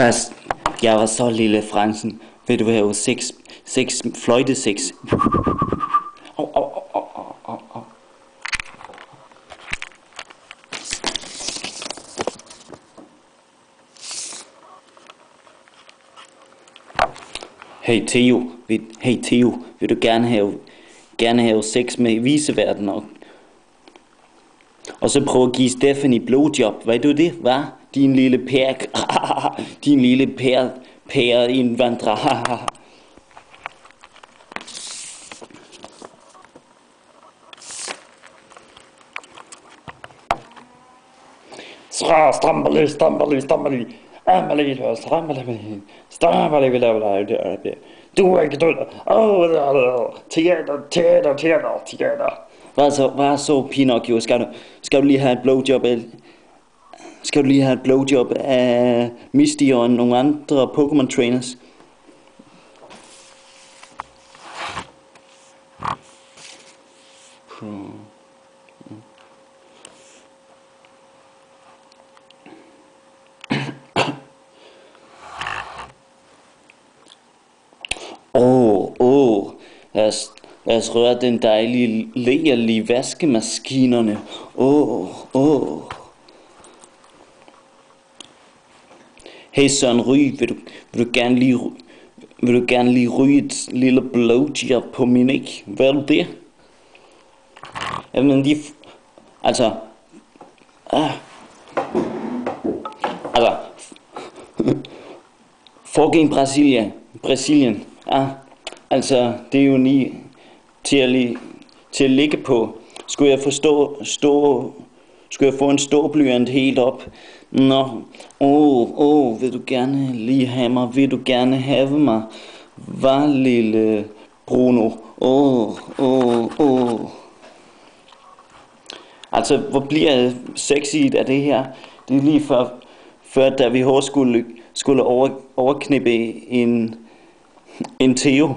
Først, jeg var så lille, Fransen. Vil du have seks, seks fløjte seks? Oh, oh, oh, oh, oh, oh. Hey Theo, vil, hey Theo, vil du gerne have, gerne have sex med viseverden og, og så prøve at give Stephanie blowjob, hvad du det, hva? Din lille pær, din lille pær, pær indvandrer. Stra, strambali, strambali, strambali. Amali, strambali, strambali, vi laver det. Du er ikke død. Åh, teater, teater, teater, teater. Hvad så, hvad så Pinocchio? Skal du, skal du lige have et blowjob af, skal du lige have et blowjob af Misty og nogle andre Pokémon trainers? Åh, oh, åh, oh. lad, os, lad os røre den dejlige lægerlige vaskemaskinerne. Åh, oh, åh. Oh. Hey Søren Ry, vil du, vil du gerne lige, vil du gerne lige ryge et lille blowjob på min æg? Hvad er det? Jamen, de, altså, ah, altså, Forgæng Brasilien, Brasilien, ah, altså, det er jo ni til at, til at ligge på. Skulle jeg forstå, stå, skulle jeg få en ståblyant helt op? Nå, åh, oh, oh, vil du gerne lige have mig? Vil du gerne have mig? Var lille Bruno? Åh, oh, åh, oh, åh. Oh. Altså, hvor bliver jeg af det her? Det er lige før, før da vi hårdt skulle, skulle over, overknippe en, en Theo.